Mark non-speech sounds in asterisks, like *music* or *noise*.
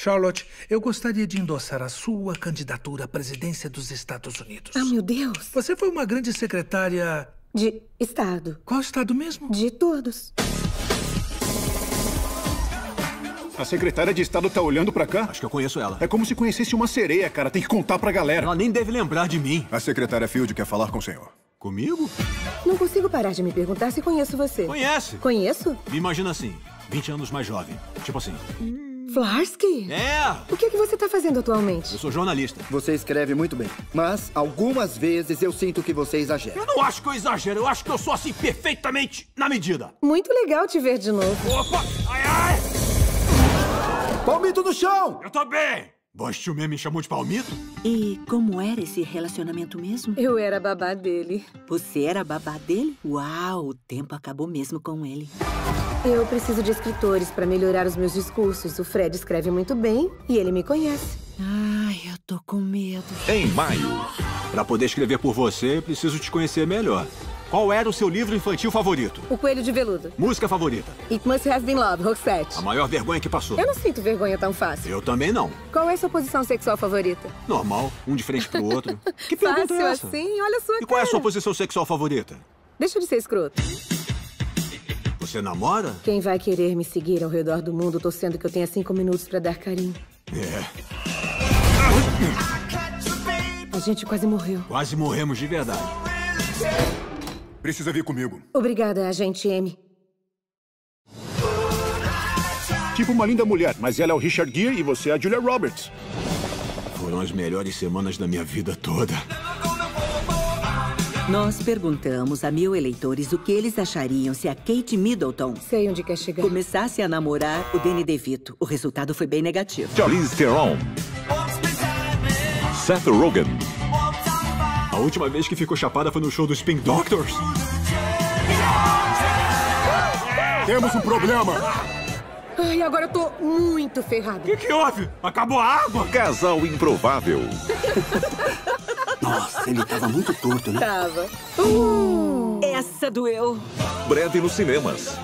Charlotte, eu gostaria de endossar a sua candidatura à presidência dos Estados Unidos. Ah, meu Deus. Você foi uma grande secretária. De Estado. Qual Estado mesmo? De todos. A secretária de Estado tá olhando pra cá? Acho que eu conheço ela. É como se conhecesse uma sereia, cara. Tem que contar pra galera. Ela nem deve lembrar de mim. A secretária Field quer falar com o senhor. Comigo? Não consigo parar de me perguntar se conheço você. Conhece. Conheço? Me imagina assim, 20 anos mais jovem. Tipo assim. Flarsky? É! O que, é que você tá fazendo atualmente? Eu sou jornalista. Você escreve muito bem, mas algumas vezes eu sinto que você exagera. Eu não acho que eu exagero, eu acho que eu sou assim perfeitamente na medida. Muito legal te ver de novo. Opa! Ai, ai! Palmito no chão! Eu tô bem! Boste me chamou de palmito? E como era esse relacionamento mesmo? Eu era babá dele. Você era babá dele? Uau, o tempo acabou mesmo com ele. Eu preciso de escritores para melhorar os meus discursos. O Fred escreve muito bem e ele me conhece. Ai, eu tô com medo. Em maio. Para poder escrever por você, preciso te conhecer melhor. Qual era o seu livro infantil favorito? O Coelho de Veludo. Música favorita? It Must Have Been Love, Roxette. A maior vergonha que passou. Eu não sinto vergonha tão fácil. Eu também não. Qual é a sua posição sexual favorita? Normal, um de frente pro outro. *laughs* Que pergunta Fácil é essa? assim? Olha a sua E qual é a sua posição sexual favorita? Deixa de ser escroto. Você namora? Quem vai querer me seguir ao redor do mundo torcendo que eu tenha cinco minutos pra dar carinho? É, A gente quase morreu. quase morremos de verdade. Precisa vir comigo. Obrigada, agente M. Tipo uma linda mulher, mas ela é o Richard Gere e você é a Julia Roberts. Foram as melhores semanas da minha vida toda. Nós perguntamos a mil eleitores o que eles achariam se a Kate Middleton Sei onde quer chegar. começasse a namorar o Danny DeVito. O resultado foi bem negativo. Charlize Theron. Seth Rogen. A última vez que ficou chapada foi no show do Spin Doctors. Temos um problema. Ai, agora eu tô muito ferrada. O que, que houve? Acabou a água? Casal improvável. Nossa, ele tava muito torto, né? Tava. Essa doeu. Breve nos cinemas.